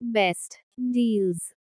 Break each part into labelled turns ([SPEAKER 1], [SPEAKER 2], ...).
[SPEAKER 1] best deals.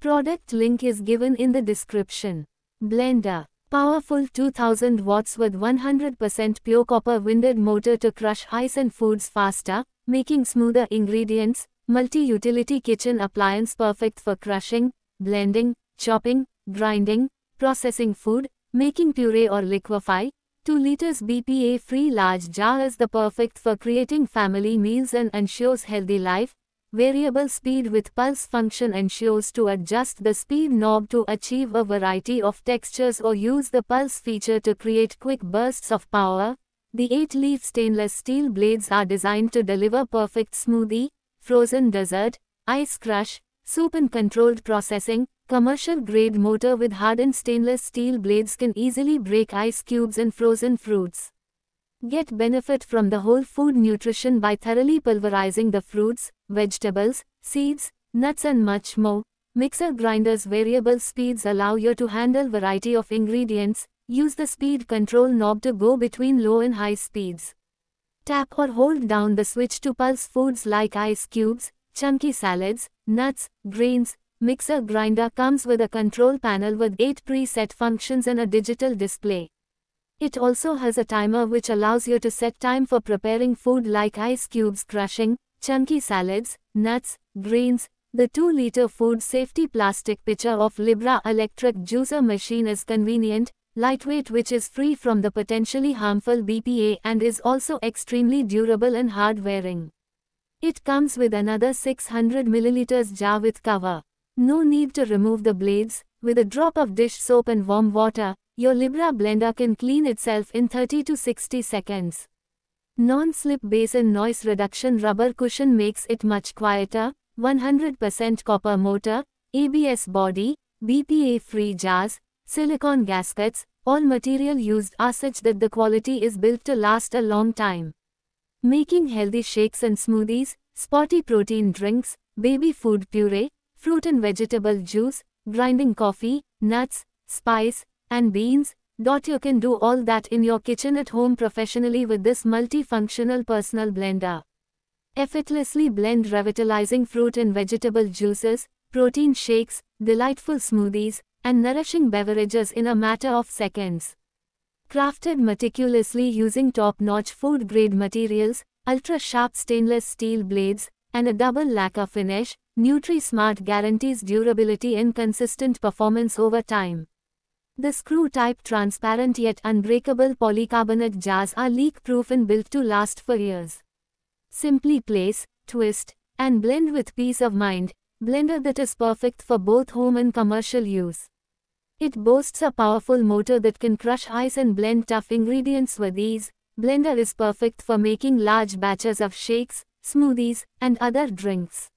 [SPEAKER 2] Product link is given in the description. Blender. Powerful 2000 watts with 100% pure copper winded motor to crush ice and foods faster, making smoother ingredients, multi-utility kitchen appliance perfect for crushing, blending, chopping, grinding, processing food, making puree or liquefy. 2 liters BPA free large jar is the perfect for creating family meals and ensures healthy life. Variable speed with pulse function ensures to adjust the speed knob to achieve a variety of textures or use the pulse feature to create quick bursts of power. The 8-leaf stainless steel blades are designed to deliver perfect smoothie, frozen dessert, ice crush, soup and controlled processing. Commercial grade motor with hardened stainless steel blades can easily break ice cubes and frozen fruits. Get benefit from the whole food nutrition by thoroughly pulverizing the fruits, vegetables, seeds, nuts and much more. Mixer grinders variable speeds allow you to handle variety of ingredients. Use the speed control knob to go between low and high speeds. Tap or hold down the switch to pulse foods like ice cubes, chunky salads, nuts, grains. Mixer grinder comes with a control panel with 8 preset functions and a digital display. It also has a timer which allows you to set time for preparing food like ice cubes crushing, chunky salads, nuts, grains. The 2-liter food safety plastic pitcher of Libra electric juicer machine is convenient, lightweight which is free from the potentially harmful BPA and is also extremely durable and hard wearing. It comes with another 600 ml jar with cover. No need to remove the blades, with a drop of dish soap and warm water, your Libra blender can clean itself in 30 to 60 seconds. Non-slip basin noise reduction rubber cushion makes it much quieter, 100% copper motor, ABS body, BPA-free jars, silicone gaskets, all material used are such that the quality is built to last a long time. Making healthy shakes and smoothies, spotty protein drinks, baby food puree, fruit and vegetable juice, grinding coffee, nuts, spice, and beans. You can do all that in your kitchen at home professionally with this multifunctional personal blender. Effortlessly blend revitalizing fruit and vegetable juices, protein shakes, delightful smoothies, and nourishing beverages in a matter of seconds. Crafted meticulously using top-notch food-grade materials, ultra-sharp stainless steel blades, and a double lacquer finish, NutriSmart guarantees durability and consistent performance over time. The screw-type transparent yet unbreakable polycarbonate jars are leak-proof and built to last for years. Simply place, twist, and blend with peace of mind, blender that is perfect for both home and commercial use. It boasts a powerful motor that can crush ice and blend tough ingredients with ease. Blender is perfect for making large batches of shakes, smoothies, and other drinks.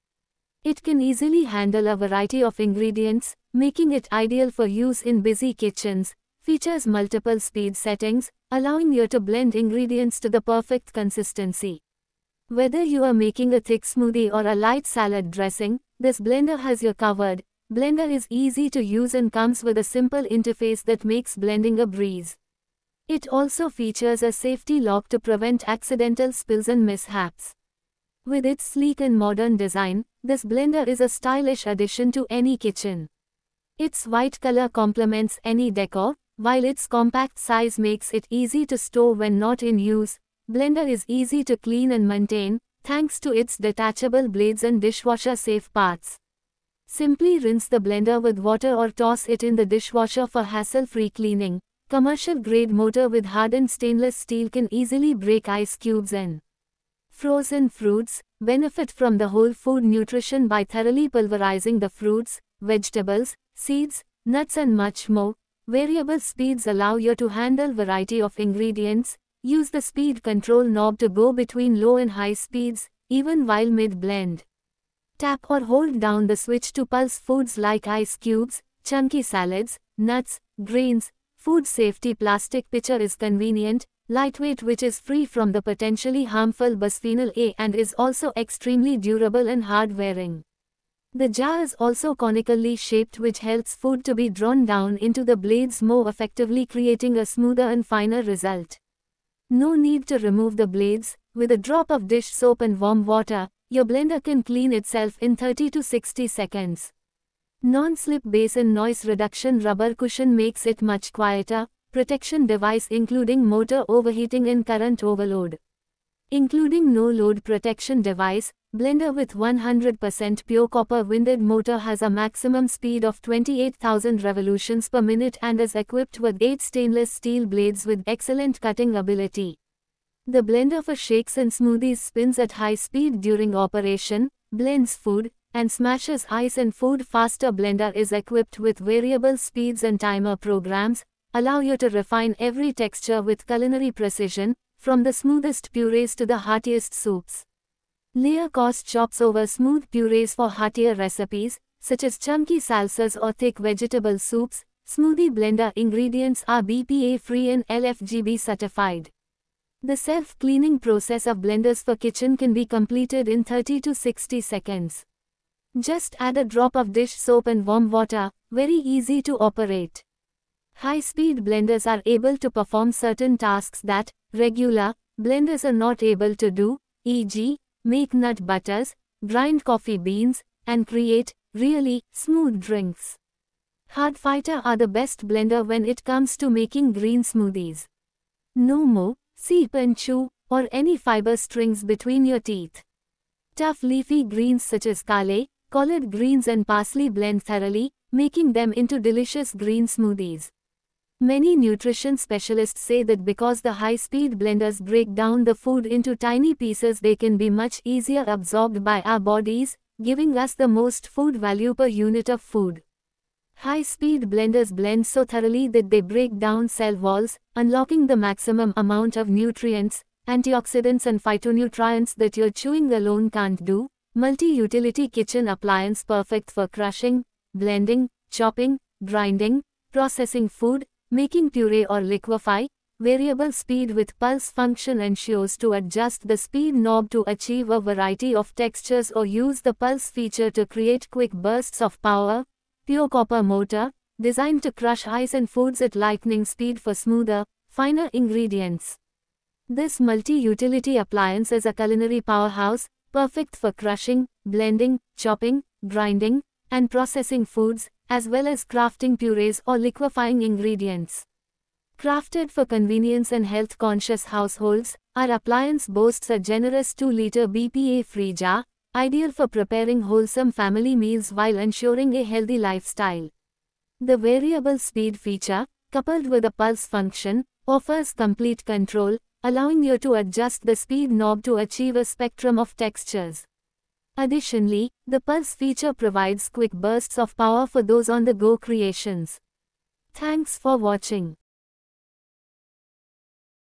[SPEAKER 2] It can easily handle a variety of ingredients, making it ideal for use in busy kitchens, features multiple speed settings, allowing you to blend ingredients to the perfect consistency. Whether you are making a thick smoothie or a light salad dressing, this blender has you covered. Blender is easy to use and comes with a simple interface that makes blending a breeze. It also features a safety lock to prevent accidental spills and mishaps. With its sleek and modern design, this blender is a stylish addition to any kitchen. Its white color complements any decor, while its compact size makes it easy to store when not in use. Blender is easy to clean and maintain, thanks to its detachable blades and dishwasher-safe parts. Simply rinse the blender with water or toss it in the dishwasher for hassle-free cleaning. Commercial grade motor with hardened stainless steel can easily break ice cubes and Frozen fruits benefit from the whole food nutrition by thoroughly pulverizing the fruits, vegetables, seeds, nuts and much more. Variable speeds allow you to handle variety of ingredients. Use the speed control knob to go between low and high speeds, even while mid-blend. Tap or hold down the switch to pulse foods like ice cubes, chunky salads, nuts, grains. Food safety plastic pitcher is convenient, lightweight which is free from the potentially harmful bisphenol A and is also extremely durable and hard-wearing. The jar is also conically shaped which helps food to be drawn down into the blades more effectively creating a smoother and finer result. No need to remove the blades, with a drop of dish soap and warm water, your blender can clean itself in 30 to 60 seconds. Non-slip basin noise reduction rubber cushion makes it much quieter, protection device including motor overheating and current overload. Including no load protection device, blender with 100% pure copper winded motor has a maximum speed of 28,000 revolutions per minute and is equipped with 8 stainless steel blades with excellent cutting ability. The blender for shakes and smoothies spins at high speed during operation, blends food, and smashes ice and food faster blender is equipped with variable speeds and timer programs, allow you to refine every texture with culinary precision, from the smoothest purees to the heartiest soups. Lear cost chops over smooth purees for heartier recipes, such as chunky salsas or thick vegetable soups. Smoothie blender ingredients are BPA free and LFGB certified. The self-cleaning process of blenders for kitchen can be completed in 30 to 60 seconds. Just add a drop of dish soap and warm water, very easy to operate. High-speed blenders are able to perform certain tasks that regular blenders are not able to do, e.g., make nut butters, grind coffee beans, and create, really, smooth drinks. Hardfighter are the best blender when it comes to making green smoothies. No more, seep and chew, or any fiber strings between your teeth. Tough leafy greens such as kale, collard greens and parsley blend thoroughly, making them into delicious green smoothies. Many nutrition specialists say that because the high-speed blenders break down the food into tiny pieces they can be much easier absorbed by our bodies, giving us the most food value per unit of food. High-speed blenders blend so thoroughly that they break down cell walls, unlocking the maximum amount of nutrients, antioxidants and phytonutrients that your chewing alone can't do. Multi-utility kitchen appliance perfect for crushing, blending, chopping, grinding, processing food, making puree or liquefy, variable speed with pulse function ensures to adjust the speed knob to achieve a variety of textures or use the pulse feature to create quick bursts of power, pure copper motor, designed to crush ice and foods at lightning speed for smoother, finer ingredients. This multi-utility appliance is a culinary powerhouse, perfect for crushing, blending, chopping, grinding, and processing foods, as well as crafting purees or liquefying ingredients. Crafted for convenience and health-conscious households, our appliance boasts a generous 2-liter BPA-free jar, ideal for preparing wholesome family meals while ensuring a healthy lifestyle. The variable speed feature, coupled with a pulse function, offers complete control, allowing you to adjust the speed knob to achieve a spectrum of textures. Additionally, the pulse feature provides quick bursts of power for those on-the-go creations. Thanks for watching.